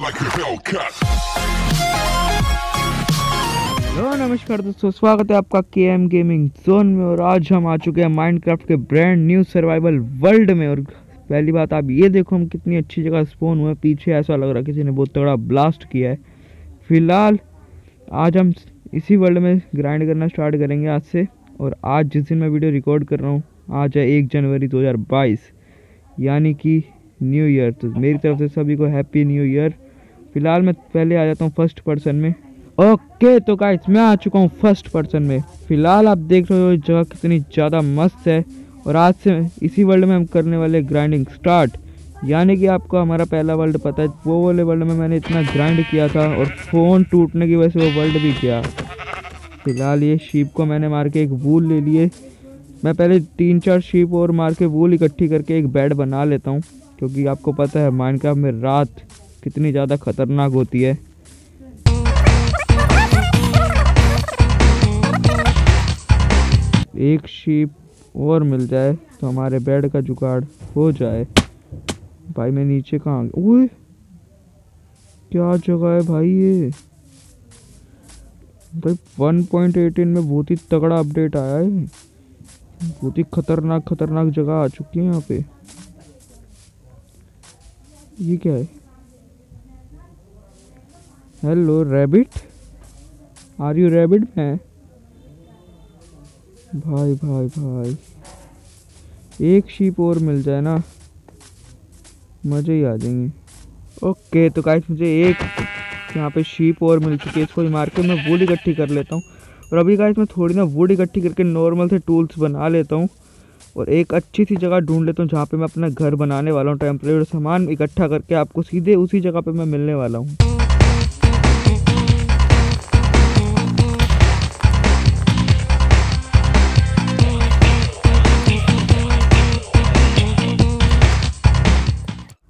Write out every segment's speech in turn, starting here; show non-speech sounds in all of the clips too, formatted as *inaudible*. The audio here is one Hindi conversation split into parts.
like a. हेलो नमस्कार दोस्तों, स्वागत है आपका के एम गेमिंग जोन में और आज हम आ चुके हैं माइनक्राफ्ट के ब्रांड न्यू सर्वाइवल वर्ल्ड में और पहली बात आप ये देखो हम कितनी अच्छी जगह स्पोन हुए पीछे ऐसा लग रहा है किसी ने बहुत तगड़ा ब्लास्ट किया है। फ़िलहाल, आज हम इसी वर्ल्ड में ग्राइंड करना स्टार्ट करेंगे आज से और आज जिस दिन मैं वीडियो रिकॉर्ड कर रहा हूँ, आज है एक जनवरी 2022 यानी कि न्यू ईयर तो मेरी तरफ़ से सभी को हैप्पी न्यू ईयर फ़िलहाल मैं पहले आ जाता हूँ फ़र्स्ट पर्सन में। ओके तो गाइस मैं आ चुका हूँ फ़र्स्ट पर्सन में। फ़िलहाल आप देख रहे हो जगह कितनी ज़्यादा मस्त है। और आज से इसी वर्ल्ड में हम करने वाले ग्राइंडिंग स्टार्ट यानी कि आपको हमारा पहला वर्ल्ड पता है, वो वाले वर्ल्ड में मैंने इतना ग्राइंड किया था और फ़ोन टूटने की वजह से वो वर्ल्ड भी किया फ़िलहाल ये शीप को मैंने मार के एक वूल ले लिए। मैं पहले तीन चार शीप और मार के वूल इकट्ठी करके एक बेड बना लेता हूँ, क्योंकि आपको पता है माइनक्राफ्ट में रात कितनी ज़्यादा खतरनाक होती है। एक शीप और मिल जाए तो हमारे बेड का जुगाड़ हो जाए। भाई, मैं नीचे कहाँ ओए! क्या जगह है भाई ये? भाई 1.18 में बहुत ही तगड़ा अपडेट आया है। बहुत ही खतरनाक खतरनाक जगह आ चुकी है यहाँ पे। ये क्या है? Hello rabbit are you rabbit मैं भाई भाई भाई। एक शीप और मिल जाए ना, मज़े ही आ जाएँगे। ओके तो गाइस मुझे एक यहाँ पे शीप और मिल चुकी है, इसको मार के मैं वुड इकट्ठी कर लेता हूँ। और अभी गाइस मैं थोड़ी ना वुड इकट्ठी करके नॉर्मल से टूल्स बना लेता हूँ। और एक अच्छी सी जगह ढूंढ लेता हूँ, जहाँ पे मैं अपना घर बनाने वाला हूँ टेम्परेरी सामान इकट्ठा करके आपको सीधे उसी जगह पे मैं मिलने वाला हूँ।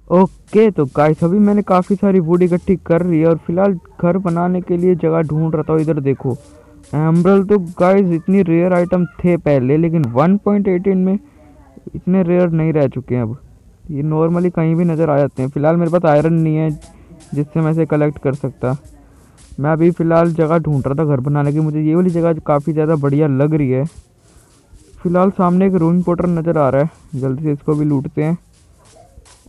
ओके तो गाइस अभी मैंने काफ़ी सारी वुड इकट्ठी कर रही है और फ़िलहाल घर बनाने के लिए जगह ढूंढ रहा था इधर देखो। एम्ब्रल तो गाइस इतनी रेयर आइटम थे पहले, लेकिन 1.18 में इतने रेयर नहीं रह चुके हैं अब। ये नॉर्मली कहीं भी नज़र आ जाते हैं। फ़िलहाल मेरे पास आयरन नहीं है, जिससे मैं इसे कलेक्ट कर सकता। मैं अभी फ़िलहाल जगह ढूंढ रहा था घर बनाने की। मुझे ये वाली जगह काफ़ी ज़्यादा बढ़िया लग रही है। फ़िलहाल सामने एक रूइन पोटर नज़र आ रहा है। जल्दी से इसको भी लूटते हैं।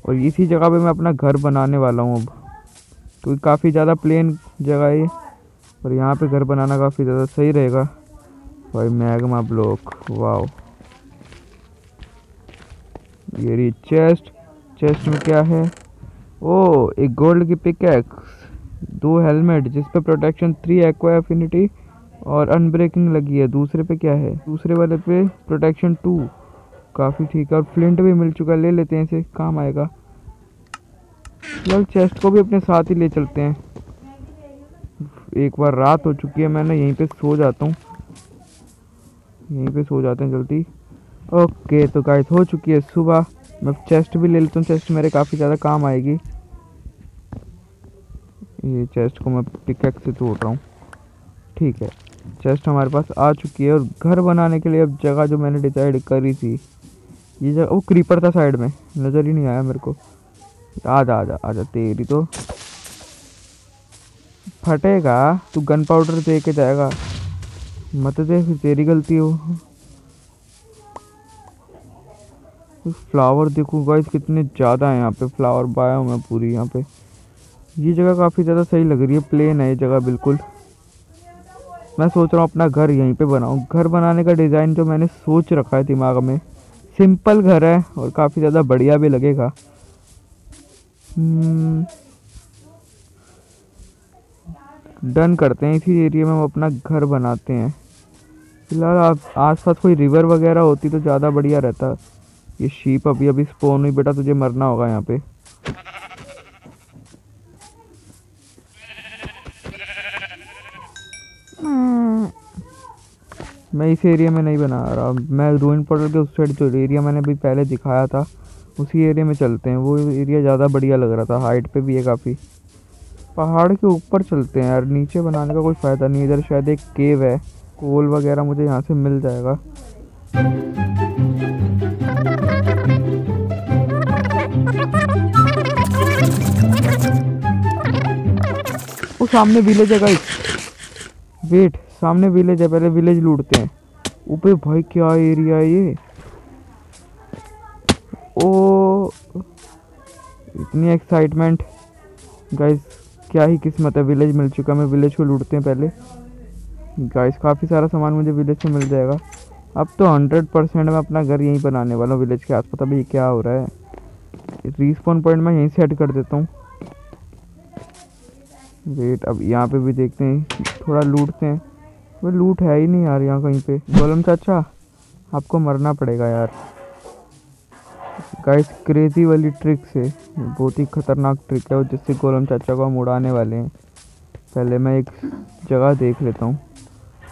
और इसी जगह पे मैं अपना घर बनाने वाला हूँ अब। क्योंकि काफ़ी ज़्यादा प्लेन जगह है और यहाँ पे घर बनाना काफ़ी ज़्यादा सही रहेगा। भाई मैगमा ब्लॉक, वाओ। ये रही चेस्ट चेस्ट में क्या है? ओ, एक गोल्ड की पिकैक्स दो हेलमेट जिस पे प्रोटेक्शन थ्री एक्वा एफिनिटी और अनब्रेकिंग लगी है। दूसरे पे क्या है? दूसरे वाले पे प्रोटेक्शन टू काफ़ी ठीक है, और फ्लिंट भी मिल चुका है, ले लेते हैं इसे, काम आएगा। फ़िलहाल चेस्ट को भी अपने साथ ही ले चलते हैं। एक बार रात हो चुकी है मैंने यहीं पे सो जाता हूँ। यहीं पे सो जाते हैं जल्दी। ओके तो गाइस हो चुकी है सुबह। मैं चेस्ट भी ले लेता हूँ चेस्ट मेरे काफ़ी ज़्यादा काम आएगी। ये चेस्ट को मैं पिकैक्स से तोड़ रहा हूँ। ठीक है चेस्ट हमारे पास आ चुकी है, और घर बनाने के लिए अब जगह जो मैंने डिसाइड करी थी ये जगह, वो क्रीपर था साइड में। नज़र ही नहीं आया मेरे को। आ जा आ जा तेरी तो। फटेगा, तू गन पाउडर दे के जाएगा। मत दे फिर तेरी गलती हो। फ्लावर देखो गाइस कितने ज़्यादा है यहाँ पे। फ्लावर बायोम है पूरी यहाँ पे। ये जगह काफ़ी ज़्यादा सही लग रही है। प्लेन है ये जगह, बिल्कुल। मैं सोच रहा हूँ अपना घर यहीं पे बनाऊँ। घर बनाने का डिज़ाइन जो मैंने सोच रखा है दिमाग में सिंपल घर है और काफ़ी ज़्यादा बढ़िया भी लगेगा। डन करते हैं इसी एरिया में हम अपना घर बनाते हैं। फ़िलहाल आप आसपास कोई रिवर वगैरह होती तो ज़्यादा बढ़िया रहता। ये शीप अभी अभी स्पोन हुई, बेटा तुझे मरना होगा यहाँ पे। मैं इस एरिया में नहीं बना रहा। मैं रूइन पोर्टल के उस साइड जो एरिया मैंने अभी पहले दिखाया था, उसी एरिया में चलते हैं। वो एरिया ज़्यादा बढ़िया लग रहा था हाइट पे भी है काफ़ी। पहाड़ के ऊपर चलते हैं यार, नीचे बनाने का कोई फ़ायदा नहीं इधर शायद एक केव है, कोल वगैरह मुझे यहाँ से मिल जाएगा। वो सामने विलेज है गाइस वेट सामने विलेज है, पहले विलेज लूटते हैं। ऊपर भाई, क्या एरिया है ये? ओ, इतनी एक्साइटमेंट गाइस क्या ही किस्मत है विलेज मिल चुका है। मैं विलेज को लूटते हैं पहले। गाइस काफ़ी सारा सामान मुझे विलेज से मिल जाएगा। अब तो हंड्रेड परसेंट मैं अपना घर यहीं बनाने वाला हूँ विलेज के आसपास। अभी क्या हो रहा है? रिस्पॉन पॉइंट मैं यहीं सेट कर देता हूँ। वेट अब यहाँ पे भी देखते हैं। थोड़ा लूटते हैं। वो लूट है ही नहीं यार यहाँ कहीं पे। गोलम चाचा, आपको मरना पड़ेगा यार। गाइस क्रेजी वाली ट्रिक से, बहुत ही खतरनाक ट्रिक है, और जिससे गोलम चाचा को हम उड़ाने वाले हैं। पहले मैं एक जगह देख लेता हूँ।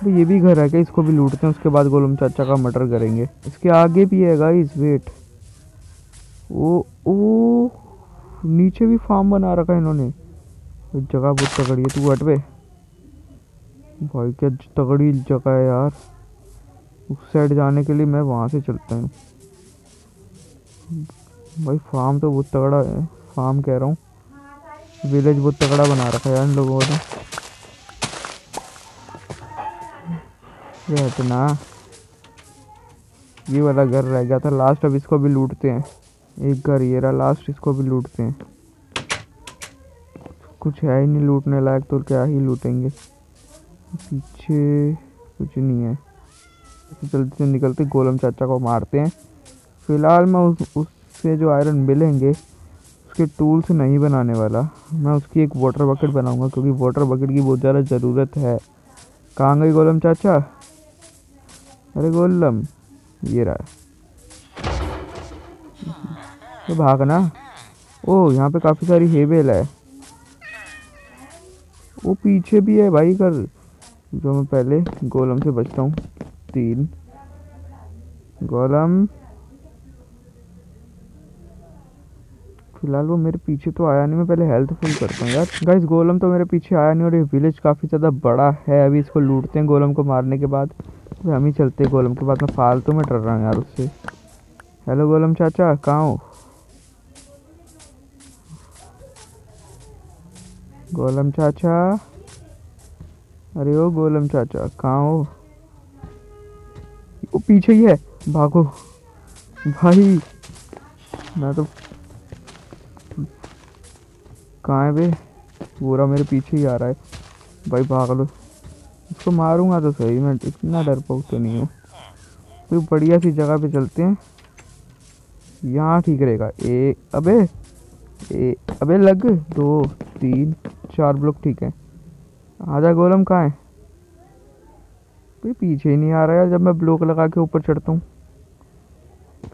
तो ये भी घर है क्या? इसको भी लूटते हैं, उसके बाद गोलम चाचा का मर्डर करेंगे। इसके आगे भी है गाइस वेट वो ओ, नीचे भी फार्म बना रखा है इन्होंने। जगह बहुत तगड़ी है, तू हट भाई, क्या तगड़ी जगह है यार। उस साइड जाने के लिए मैं वहाँ से चलता हूँ। भाई फार्म तो बहुत तगड़ा है। फार्म कह रहा हूँ। विलेज बहुत तगड़ा बना रखा है यार इन लोगों ने। इतना। ये वाला घर रह गया था। लास्ट अब इसको भी लूटते हैं। एक घर ये रहा लास्ट इसको भी लूटते हैं। कुछ है ही नहीं लूटने लायक तो क्या ही लूटेंगे। पीछे कुछ नहीं है। जल्दी से निकलते, गोलम चाचा को मारते हैं। फ़िलहाल मैं उस, उससे जो आयरन मिलेंगे, उसके टूल्स नहीं बनाने वाला। मैं उसकी एक वाटर बकेट बनाऊँगा, क्योंकि वाटर बकेट की बहुत ज़्यादा ज़रूरत है। कहाँ गई गोलम चाचा? अरे गोलम, ये रहा तो भागना? ओ यहाँ पे काफ़ी सारी हेबेल है। वो पीछे भी है भाई कर जो मैं पहले गोलम से बचता हूँ। तीन। गोलम। फ़िलहाल वो मेरे पीछे तो आया नहीं, मैं पहले हेल्थ फुल करता हूँ यार। गाइस गोलम तो मेरे पीछे आया नहीं और ये विलेज काफ़ी ज़्यादा बड़ा है। अभी इसको लूटते हैं गोलम को मारने के बाद। तो हम ही चलते हैं गोलम के बाद। मैं फालतू में डर रहा हूँ यार उससे। हेलो गोलम चाचा, कहाँ हो? गोलम चाचा। अरे ओ गोलम चाचा, कहाँ हो? वो पीछे ही है। भागो। भाई, मैं तो कहाँ है बे? पूरा मेरे पीछे ही आ रहा है। भाई, भाग लो। इसको मारूँगा तो सही, मैं इतना डरपोक तो नहीं हूँ। कोई बढ़िया सी जगह पे चलते हैं। यहाँ ठीक रहेगा। ए, अबे ए, अबे लग। दो, तीन, चार ब्लॉक ठीक है। आजा गोलम कहाँ है? कोई पीछे ही नहीं आ रहा यार, जब मैं ब्लॉक लगा के ऊपर चढ़ता हूँ।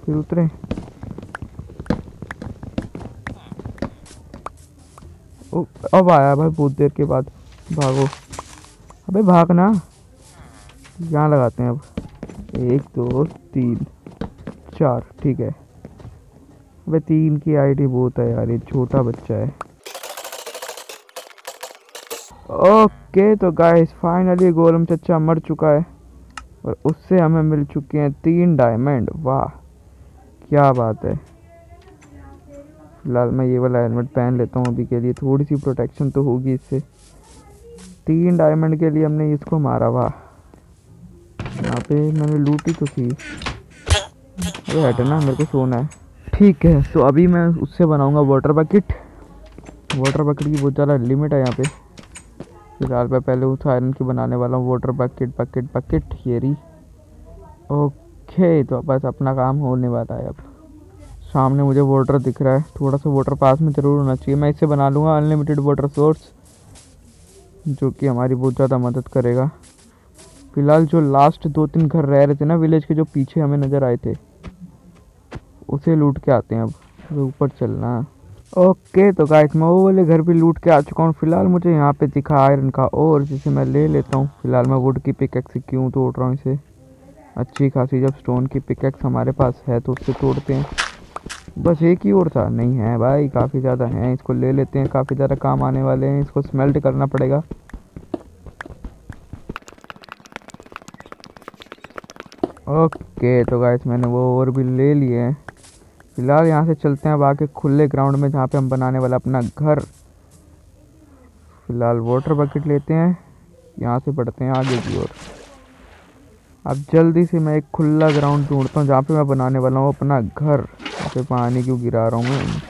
फिर उतरे। अब आया भाई बहुत देर के बाद। भागो। अबे भागना यहाँ लगाते हैं अब। एक, दो, तीन, चार। ठीक है। अबे तीन की आईडी बहुत है यार, ये छोटा बच्चा है। ओके तो गाइस फाइनली गोलम चचा मर चुका है। और उससे हमें मिल चुके हैं तीन डायमंड वाह, क्या बात है। फ़िलहाल मैं ये वाला हेलमेट पहन लेता हूँ अभी के लिए थोड़ी सी प्रोटेक्शन तो होगी इससे। तीन डायमंड के लिए हमने इसको मारा, वाह। यहाँ पे मैंने लूटी तो थी अरे, हटना, मेरे को सोना है। ठीक है तो अभी मैं उससे बनाऊँगा वाटर बकेट वाटर बकेट की बहुत ज़्यादा लिमिट है यहाँ पे। फ़िलहाल मैं पहले उस आयरन की बनाने वाला हूँ वाटर बकेट बकेट बकेट ये रही। ओके तो बस अपना काम होने वाला है अब। सामने मुझे वाटर दिख रहा है, थोड़ा सा वाटर पास में ज़रूर होना चाहिए। मैं इसे बना लूँगा अनलिमिटेड वाटर सोर्स जो कि हमारी बहुत ज़्यादा मदद करेगा। फ़िलहाल जो लास्ट दो तीन घर रह रहे थे ना विलेज के जो पीछे हमें नज़र आए थे, उसे लूट के आते हैं अब। तो ऊपर चलना ओके तो गाइस मैं वो वाले घर भी लूट के आ चुका हूँ। फ़िलहाल मुझे यहाँ पे दिखा आयरन का और जिसे मैं ले लेता हूँ। फ़िलहाल मैं वुड की पिकेक्स क्यों तोड़ रहा हूँ इसे? अच्छी खासी, जब स्टोन की पिकेक्स हमारे पास है तो उससे तोड़ते हैं। बस एक ही और था। नहीं है भाई, काफ़ी ज़्यादा हैं। इसको ले लेते हैं। काफ़ी ज़्यादा काम आने वाले हैं। इसको स्मेल्ट करना पड़ेगा। ओके तो गाइस मैंने वो और भी ले लिए हैं। फ़िलहाल यहाँ से चलते हैं अब आके खुले ग्राउंड में जहाँ पे हम बनाने वाला अपना घर। फ़िलहाल वाटर बकेट लेते हैं। यहाँ से बढ़ते हैं आगे की ओर। अब जल्दी से मैं एक खुला ग्राउंड ढूंढता हूँ जहाँ पे मैं बनाने वाला हूँ अपना घर। यहाँ पे पानी क्यों गिरा रहा हूँ मैं?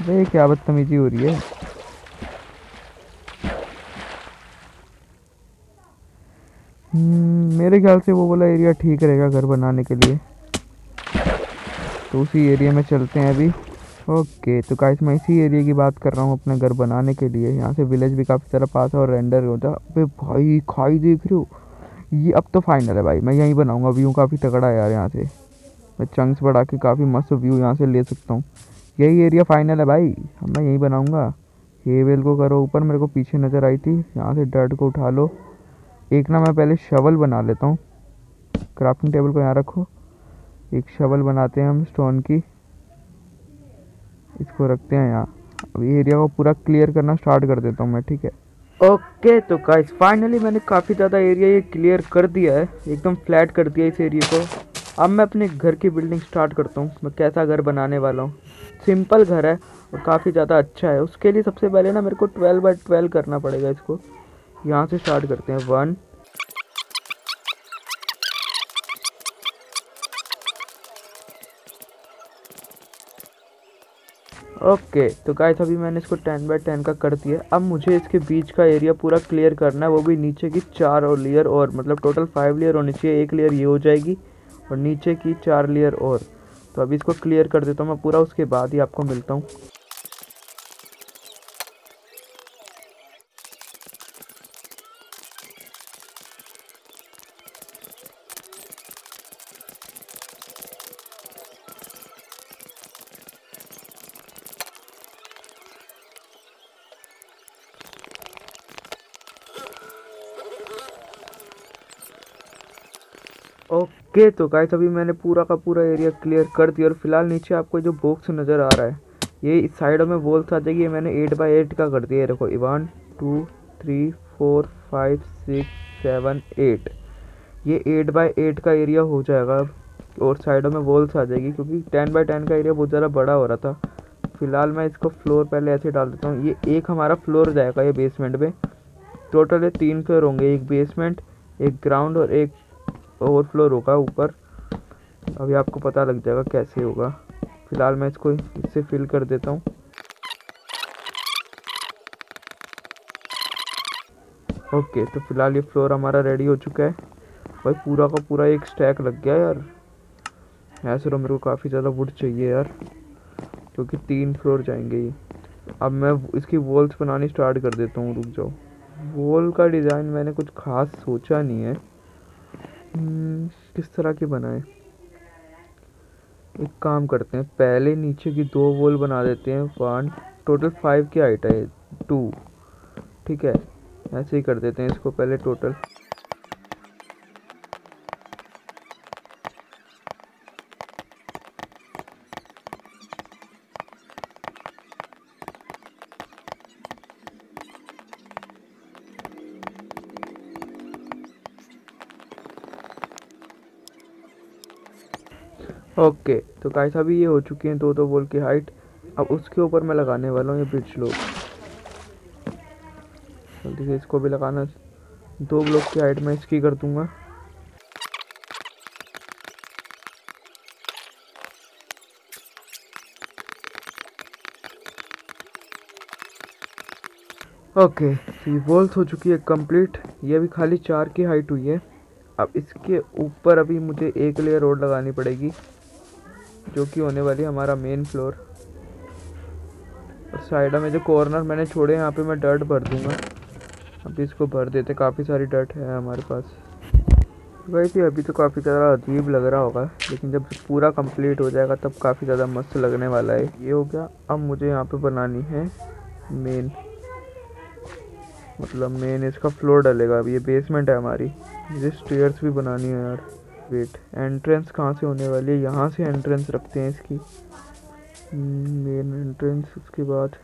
अरे क्या बदतमीजी हो रही है? हम्म, मेरे ख्याल से वो वाला एरिया ठीक रहेगा घर बनाने के लिए। तो उसी एरिया में चलते हैं अभी। ओके तो गाइस मैं इसी एरिया की बात कर रहा हूँ अपने घर बनाने के लिए। यहाँ से विलेज भी काफ़ी सारा पास है और रेंडर होता अबे भाई, खाई देख रहे हो? ये अब तो फाइनल है भाई। मैं यहीं बनाऊँगा। व्यू काफ़ी तगड़ा है यार यहाँ से। मैं चंक्स बढ़ा के काफ़ी मस्त व्यू यहाँ से ले सकता हूँ। यही एरिया फाइनल है भाई। अब मैं यहीं बनाऊँगा। ये वेल को करो ऊपर। मेरे को पीछे नज़र आई थी। यहाँ से डर्ट को उठा लो। एक ना मैं पहले शवल बना लेता हूँ। क्राफ्टिंग टेबल को यहाँ रखो। एक शवल बनाते हैं हम स्टोन की। इसको रखते हैं यहाँ। अभी एरिया को पूरा क्लियर करना स्टार्ट कर देता हूँ मैं, ठीक है? ओके तो गाइस फाइनली मैंने काफ़ी ज़्यादा एरिया ये क्लियर कर दिया है। एकदम फ्लैट कर दिया इस एरिया को। अब मैं अपने घर की बिल्डिंग स्टार्ट करता हूँ। मैं कैसा घर बनाने वाला हूँ। सिंपल घर है और काफ़ी ज़्यादा अच्छा है। उसके लिए सबसे पहले ना मेरे को ट्वेल्व बाई ट्वेल्व करना पड़ेगा इसको। यहाँ से स्टार्ट करते हैं। वन ओके तो गाइस अभी मैंने इसको टेन बाय टेन का कर दिया। अब मुझे इसके बीच का एरिया पूरा क्लियर करना है। वो भी नीचे की चार और लेयर और मतलब टोटल फाइव लेयर होनी चाहिए एक लेयर ये हो जाएगी और नीचे की चार लेयर और। तो अभी इसको क्लियर कर देता हूँ। मैं पूरा उसके बाद ही आपको मिलता हूँ। ओके तो गाइस अभी मैंने पूरा का पूरा एरिया क्लियर कर दिया और फ़िलहाल नीचे आपको जो बॉक्स नज़र आ रहा है, ये इस साइड में वॉल्स आ जाएगी ये मैंने एट बाई एट का कर दिया है देखो one two three four five six seven eight ये एट बाई एट का एरिया हो जाएगा, और साइडों में वॉल्स आ जाएगी, क्योंकि टेन बाई टेन का एरिया बहुत ज़्यादा बड़ा हो रहा था। फ़िलहाल मैं इसको फ्लोर पहले ऐसे डाल देता हूँ, ये एक हमारा फ्लोर जाएगा ये बेसमेंट में टोटल ये तीन फ्लोर होंगे, एक बेसमेंट एक ग्राउंड और एक ओवरफ्लोर होगा ऊपर। अभी आपको पता लग जाएगा कैसे होगा। फ़िलहाल मैं इसको इससे फिल कर देता हूँ। ओके तो फ़िलहाल ये फ्लोर हमारा रेडी हो चुका है। भाई, पूरा का पूरा एक स्टैक लग गया यार। ऐसे तो मेरे को काफ़ी ज़्यादा वुड चाहिए यार, क्योंकि तीन फ्लोर जाएँगे ये। अब मैं इसकी वॉल्स बनानी स्टार्ट कर देता हूँ, रुक जाओ। वॉल का डिज़ाइन मैंने कुछ खास सोचा नहीं है। किस तरह की बनाएँ? एक काम करते हैं, पहले नीचे की दो वॉल बना देते हैं वन टोटल फाइव की हाइट है टू ठीक है? ऐसे ही कर देते हैं, इसको पहले टोटल ओके तो गाइस अभी ये हो चुकी हैं दो दो वॉल की हाइट अब उसके ऊपर मैं लगाने वाला हूँ ये ब्रिज लोग जल्दी से इसको भी लगाना। दो ब्लॉक की हाइट में इसकी कर दूँगा। ओके तो ये वॉल्स हो चुकी है कंप्लीट ये भी खाली चार की हाइट हुई है। अब इसके ऊपर अभी मुझे एक लेयर रोड लगानी पड़ेगी। जो कि होने वाली है हमारा मेन फ्लोर और साइड में जो कॉर्नर मैंने छोड़े, यहाँ पे मैं डर्ट भर दूँगा। अभी इसको भर देते, काफ़ी सारी डर्ट है हमारे पास। वही थी अभी तो काफ़ी ज़्यादा अजीब लग रहा होगा, लेकिन जब पूरा कंप्लीट हो जाएगा, तब काफ़ी ज़्यादा मस्त लगने वाला है। ये हो गया, अब मुझे यहाँ पे बनानी है मेन मतलब मेन इसका फ्लोर डलेगा। अब ये बेसमेंट है हमारी। मुझे स्टेयर्स भी बनानी है यार। वेट एंट्रेंस कहाँ से होने वाली है? यहाँ से एंट्रेंस रखते हैं इसकी। hmm, मेन एंट्रेंस उसके बाद।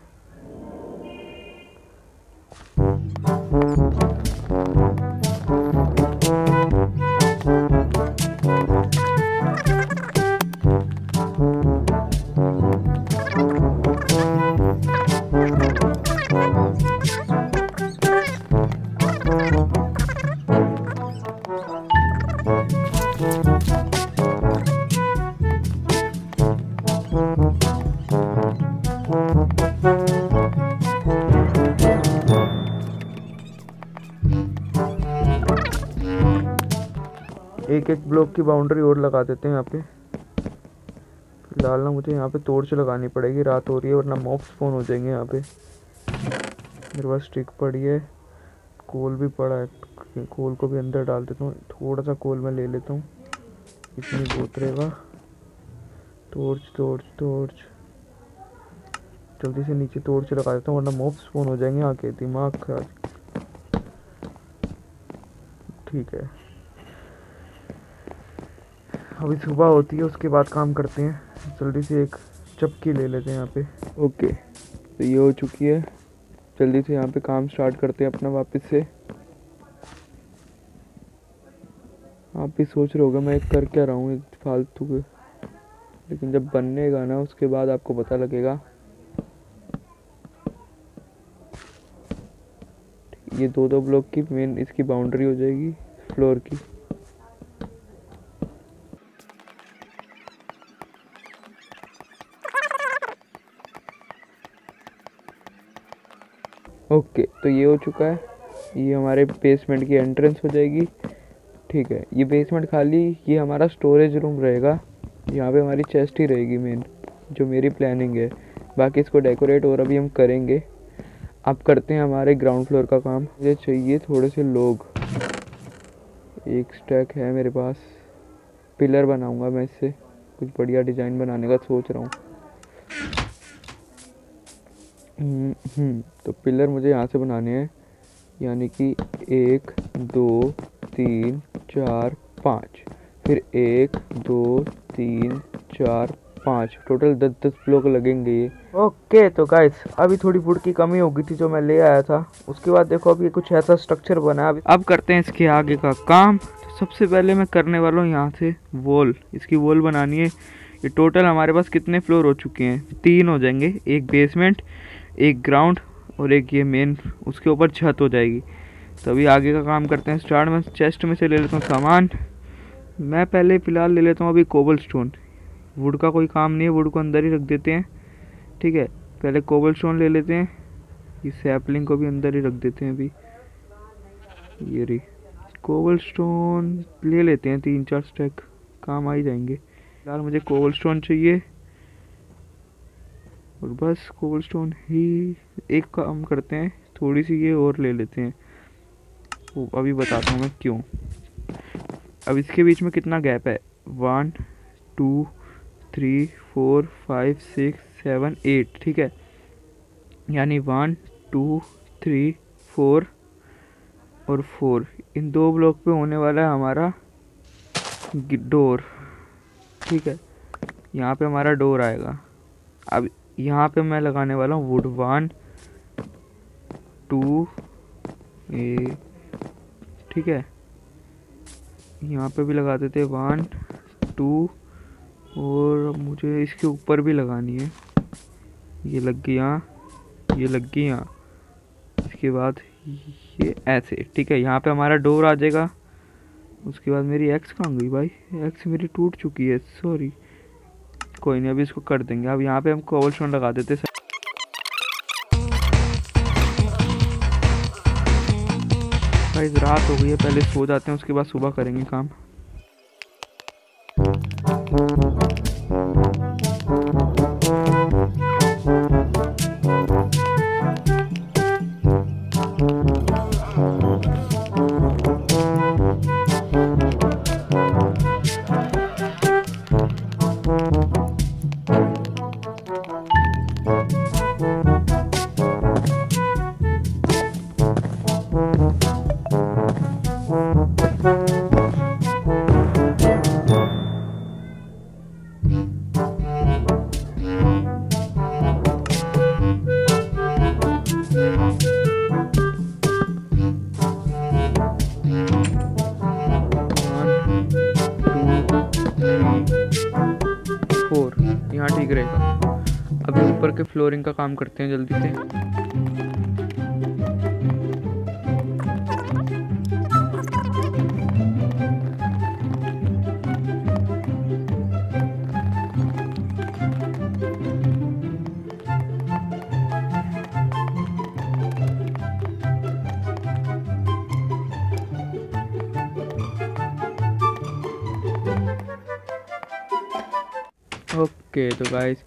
Thank you. एक एक ब्लॉक की बाउंड्री और लगा देते हैं यहाँ पे। फ़िलहाल ना मुझे यहाँ पे तोड़ से लगानी पड़ेगी, रात हो रही है, वरना मॉक्स फ़ोन हो जाएँगे यहाँ पे। मेरे पास स्टिक पड़ी है कोल भी पड़ा है। कोल को भी अंदर डाल देता हूँ। थोड़ा सा कोल मैं ले लेता हूँ। इतनी बहुत रहेगा। Torch torch torch. जल्दी से नीचे टोर्च लगा देता हूँ, वरना मॉफ स्पॉन हो जाएँगे आके दिमाग खराब। ठीक है। अभी सुबह होती है, उसके बाद काम करते हैं। जल्दी से एक चपकी ले लेते हैं यहाँ पे। ओके तो ये हो चुकी है। जल्दी से यहाँ पे काम स्टार्ट करते हैं अपना वापस से। आप भी सोच रहे होगा, मैं कर क्या रहा हूँ फालतू के। लेकिन जब बनने ना, उसके बाद आपको पता लगेगा। ये दो दो ब्लॉक की मेन इसकी बाउंड्री हो जाएगी फ्लोर की। ओके तो ये हो चुका है। ये हमारे बेसमेंट की एंट्रेंस हो जाएगी। ठीक है ये बेसमेंट खाली ये हमारा स्टोरेज रूम रहेगा। यहाँ पे हमारी चेस्ट ही रहेगी मेन जो मेरी प्लानिंग है। बाकी इसको डेकोरेट और अभी हम करेंगे। अब करते हैं हमारे ग्राउंड फ्लोर का काम। मुझे चाहिए थोड़े से लोग। एक स्टैक है मेरे पास। पिलर बनाऊँगा मैं इससे। कुछ बढ़िया डिज़ाइन बनाने का सोच रहा हूँ। हम्म, हम्म, तो पिलर मुझे यहाँ से बनाने हैं। यानी कि एक दो तीन चार पाँच। फिर एक दो तीन चार पाँच। टोटल दस दस ब्लॉक लगेंगे ये। ओके तो गाइस अभी थोड़ी फ़ूड की कमी हो गई थी जो मैं ले आया था। उसके बाद देखो अभी कुछ ऐसा स्ट्रक्चर बना अभी अब करते हैं इसके आगे का काम। तो सबसे पहले मैं करने वाला हूँ यहाँ से वॉल इसकी वॉल बनानी है। ये टोटल हमारे पास कितने फ्लोर हो चुके हैं? तीन हो जाएँगे। एक बेसमेंट एक ग्राउंड और एक ये मेन उसके ऊपर छत हो जाएगी। तो अभी आगे का काम करते हैं। स्टार्ट में चेस्ट में से ले लेता हूँ सामान। मैं पहले फ़िलहाल ले लेता हूँ अभी कोबल स्टोन वुड का कोई काम नहीं है वुड को अंदर ही रख देते हैं। ठीक है, पहले कोबल स्टोन ले लेते हैं। ये सैपलिंग को भी अंदर ही रख देते हैं अभी। ये रही। कोबल स्टोन ले लेते हैं, तीन चार स्टैक काम आ ही जाएँगे। फ़िलहाल मुझे कोबल स्टोन चाहिए। और बस कोबल स्टोन ही एक काम करते हैं। थोड़ी सी ये और ले लेते हैं। वो अभी बताता हूँ मैं क्यों। अब इसके बीच में कितना गैप है? One two three four five six seven eight ठीक है? यानी वन टू थ्री फोर और फोर इन दो ब्लॉक पे होने वाला है हमारा डोर ठीक है? यहाँ पे हमारा डोर आएगा। अब यहाँ पे मैं लगाने वाला हूँ वुड वन टू ए ठीक है? यहाँ पे भी लगा देते वन टू और मुझे इसके ऊपर भी लगानी है। ये लग गई यहाँ ये लग गई यहाँ इसके बाद ये ऐसे, ठीक है? यहाँ पे हमारा डोर आ जाएगा। उसके बाद मेरी एक्स कहाँ गई भाई? एक्स मेरी टूट चुकी है सॉरी कोई नहीं, अभी इसको कर देंगे। अब यहाँ पे हम कोवल लगा देते सर भाई रात हो गई है पहले सो जाते हैं उसके बाद सुबह करेंगे काम। फ्लोरिंग का काम करते हैं जल्दी से। ओके okay, तो गाइस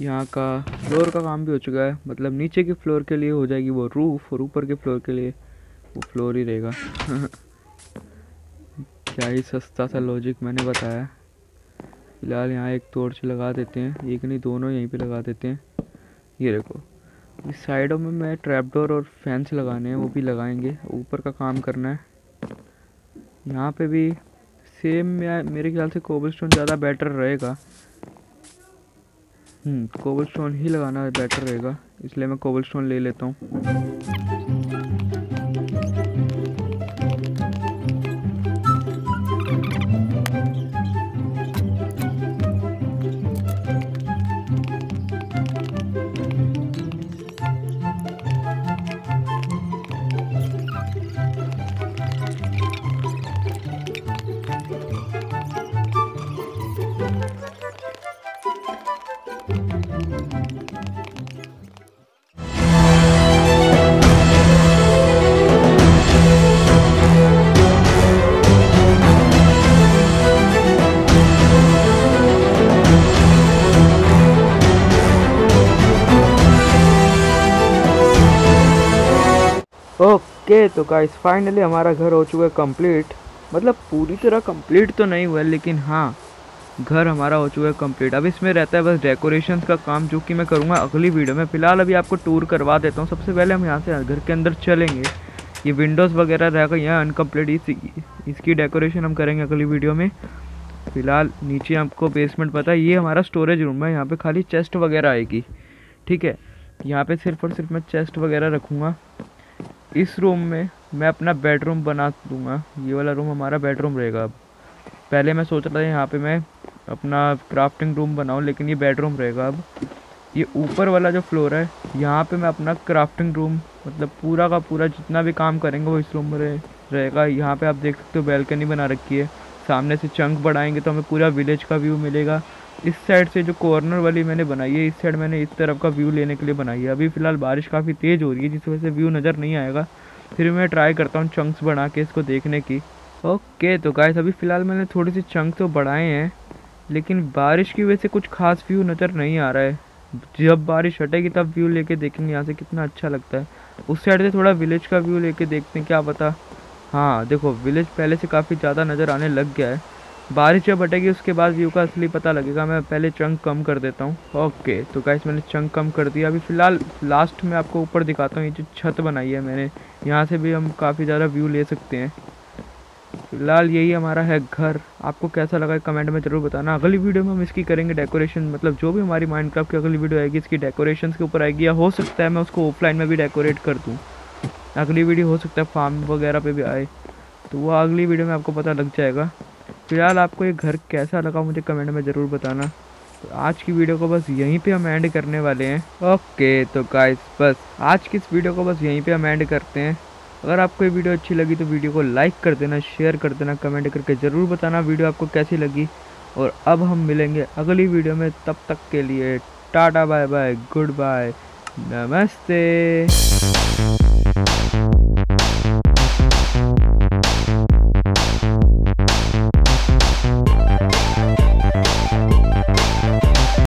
यहाँ का फ्लोर का काम भी हो चुका है। मतलब नीचे के फ्लोर के लिए हो जाएगी वो रूफ और ऊपर के फ्लोर के लिए वो फ्लोर ही रहेगा। *laughs* क्या ही सस्ता सा लॉजिक मैंने बताया। फ़िलहाल यहाँ एक टॉर्च लगा देते हैं। एक नहीं, दोनों यहीं पे लगा देते हैं। ये देखो, इस साइडों में मैं ट्रैपडोर और फैंस लगाने हैं, वो भी लगाएँगे। ऊपर का काम करना है। यहाँ पे भी सेम मेरे ख्याल से कोबलस्टोन ज़्यादा बेटर रहेगा। कोबलस्टोन स्टोन ही लगाना बेटर रहेगा इसलिए मैं कोबल स्टोन ले लेता हूँ। ओके तो गाइस फाइनली हमारा घर हो चुका है कंप्लीट मतलब पूरी तरह कंप्लीट तो नहीं हुआ लेकिन हाँ घर हमारा हो चुका है कंप्लीट अब इसमें रहता है बस डेकोरेशन का काम जो कि मैं करूँगा अगली वीडियो में. फ़िलहाल अभी आपको टूर करवा देता हूँ. सबसे पहले हम यहाँ से घर के अंदर चलेंगे. ये विंडोज़ वगैरह रहेगा यहाँ अनकम्प्लीट इस, इसकी डेकोरेशन हम करेंगे अगली वीडियो में. फ़िलहाल नीचे आपको बेसमेंट पता है ये हमारा स्टोरेज रूम है. यहाँ पे खाली चेस्ट वगैरह आएगी. ठीक है? यहाँ पे सिर्फ़ और सिर्फ़ मैं चेस्ट वगैरह रखूँगा. इस रूम में मैं अपना बेडरूम बना दूँगा। ये वाला रूम हमारा बेडरूम रहेगा अब। पहले मैं सोच रहा था यहाँ पे मैं अपना क्राफ्टिंग रूम बनाऊँ, लेकिन ये बेडरूम रहेगा अब। ये ऊपर वाला जो फ्लोर है, यहाँ पे मैं अपना क्राफ्टिंग रूम मतलब पूरा का पूरा जितना भी काम करेंगे वो इस रूम में रहेगा। यहाँ पे आप देख सकते हो बैल्कनी बना रखी है। सामने से चंक बढ़ाएँगे तो हमें पूरा विलेज का व्यू मिलेगा। इस साइड से जो कॉर्नर वाली मैंने बनाई है, इस साइड मैंने इस तरफ़ का व्यू लेने के लिए बनाई है। अभी फ़िलहाल बारिश काफ़ी तेज़ हो रही है, जिस वजह से व्यू नज़र नहीं आएगा। फिर मैं ट्राई करता हूँ चंक्स बना के इसको देखने की। ओके तो गाइस अभी फ़िलहाल मैंने थोड़ी सी चंक तो बढ़ाए हैं, लेकिन बारिश की वजह से कुछ खास व्यू नज़र नहीं आ रहा है। जब बारिश हटेगी, तब व्यू लेके देखेंगे यहाँ से कितना अच्छा लगता है। उस साइड से थोड़ा विलेज का व्यू लेके देखते हैं, क्या पता। हाँ देखो विलेज पहले से काफ़ी ज़्यादा नज़र आने लग गया है। बारिश जब हटेगी, उसके बाद व्यू का असली पता लगेगा। मैं पहले चंक कम कर देता हूँ। ओके तो गाइस मैंने चंक कम कर दिया। अभी फ़िलहाल लास्ट में आपको ऊपर दिखाता हूँ। ये जो छत बनाई है मैंने, यहाँ से भी हम काफ़ी ज़्यादा व्यू ले सकते हैं। फ़िलहाल यही हमारा है घर। आपको कैसा लगा कमेंट में ज़रूर बताना। अगली वीडियो में हम इसकी करेंगे डेकोरेशन मतलब जो भी हमारी माइंड की अगली वीडियो आएगी, इसकी डेकोरेशन के ऊपर आएगी, या हो सकता है मैं उसको ऑफलाइन में भी डेकोरेट कर दूँ। अगली वीडियो हो सकता है फार्म वगैरह पे भी आए। तो वो अगली वीडियो में आपको पता लग जाएगा। फ़िलहाल आपको ये घर कैसा लगा मुझे कमेंट में ज़रूर बताना। तो आज की वीडियो को बस यहीं पे हम एंड करने वाले हैं। ओके तो गाइस बस आज की इस वीडियो को बस यहीं पे हम एंड करते हैं। अगर आपको ये वीडियो अच्छी लगी तो वीडियो को लाइक कर देना शेयर कर देना कमेंट करके ज़रूर बताना वीडियो आपको कैसी लगी। और अब हम मिलेंगे अगली वीडियो में, तब तक के लिए Tata bye bye goodbye नमस्ते।